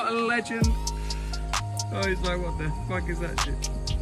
What a legend. Oh, he's like, what the fuck is that shit?